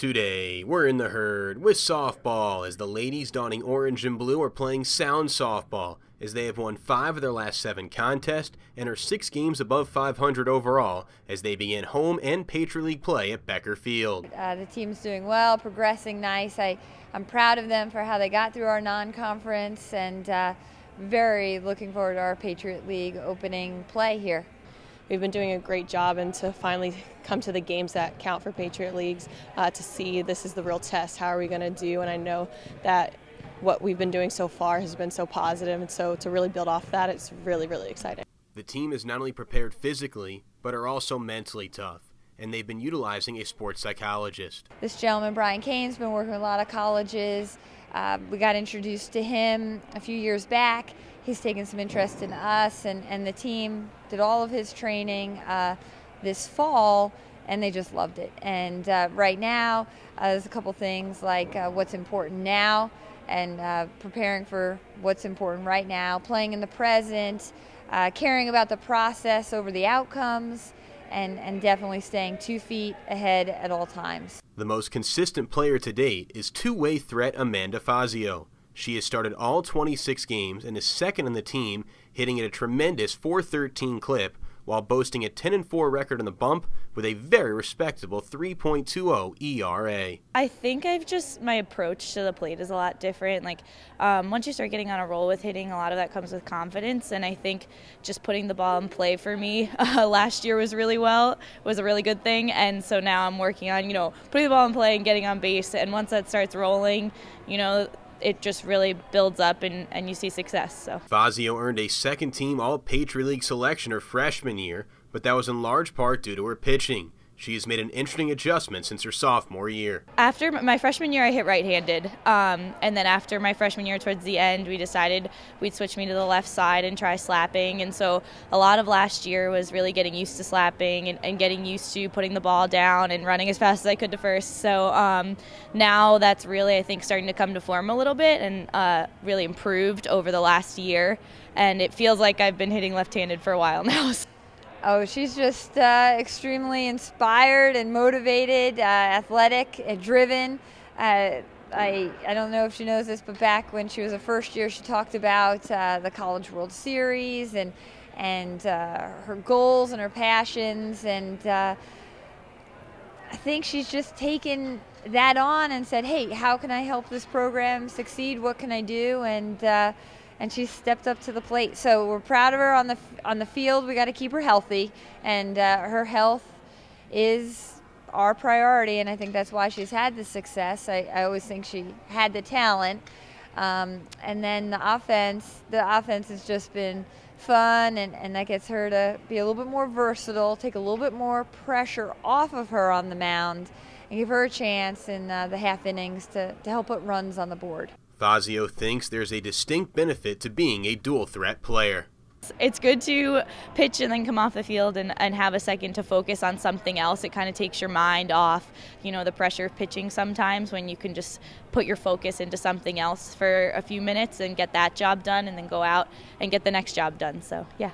Today, we're in the herd with softball as the ladies donning orange and blue are playing sound softball as they have won five of their last seven contests and are six games above 500 overall as they begin home and Patriot League play at Becker Field. Uh, the team's doing well, progressing nice. I, I'm proud of them for how they got through our non-conference and uh, very looking forward to our Patriot League opening play here we've been doing a great job and to finally come to the games that count for Patriot Leagues uh, to see this is the real test. How are we going to do? And I know that what we've been doing so far has been so positive, and so to really build off that, it's really, really exciting. The team is not only prepared physically, but are also mentally tough. And they've been utilizing a sports psychologist. This gentleman, Brian Cain's been working with a lot of colleges. Uh, we got introduced to him a few years back he's taken some interest in us, and, and the team did all of his training uh, this fall, and they just loved it. And uh, right now, uh, there's a couple things like uh, what's important now, and uh, preparing for what's important right now, playing in the present, caring about the process over the outcomes. And, and definitely staying two feet ahead at all times. The most consistent player to date is two way threat Amanda Fazio. She has started all 26 games and is second on the team, hitting at a tremendous 413 clip while boasting a 10 4 record on the bump with a very respectable 3.20 ERA. I think I've just my approach to the plate is a lot different. Like um, once you start getting on a roll with hitting, a lot of that comes with confidence, and I think just putting the ball in play for me uh, last year was really well was a really good thing, and so now I'm working on you know putting the ball in play and getting on base, and once that starts rolling, you know it just really builds up and, and you see success. So Fazio earned a second team All Patriot League selection her freshman year, but that was in large part due to her pitching. She has made an interesting adjustment since her sophomore year. After my freshman year, I hit right handed. Um, and then after my freshman year, towards the end, we decided we'd switch me to the left side and try slapping. And so a lot of last year was really getting used to slapping and, and getting used to putting the ball down and running as fast as I could to first. So um, now that's really, I think, starting to come to form a little bit and uh, really improved over the last year. And it feels like I've been hitting left handed for a while now. Oh, she's just uh, extremely inspired and motivated, uh, athletic, and driven. Uh, I, I don't know if she knows this, but back when she was a first year, she talked about uh, the College World Series and and uh, her goals and her passions. And I think she's just taken that on and said, "Hey, how can I help this program succeed? What can I do?" And and she stepped up to the plate. So we're proud of her on the on the field. We got to keep her healthy, and uh, her health is our priority, and I think that's why she's had the success. I, I always think she had the talent, um, and then the offense. The offense has just been fun, and, and that gets her to be a little bit more versatile, take a little bit more pressure off of her on the mound, and give her a chance in uh, the half innings to, to help put runs on the board. Fazio thinks there's a distinct benefit to being a dual threat player. It's good to pitch and then come off the field and, and have a second to focus on something else. It kind of takes your mind off, you know, the pressure of pitching sometimes when you can just put your focus into something else for a few minutes and get that job done and then go out and get the next job done. So, yeah.